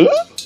Ooh.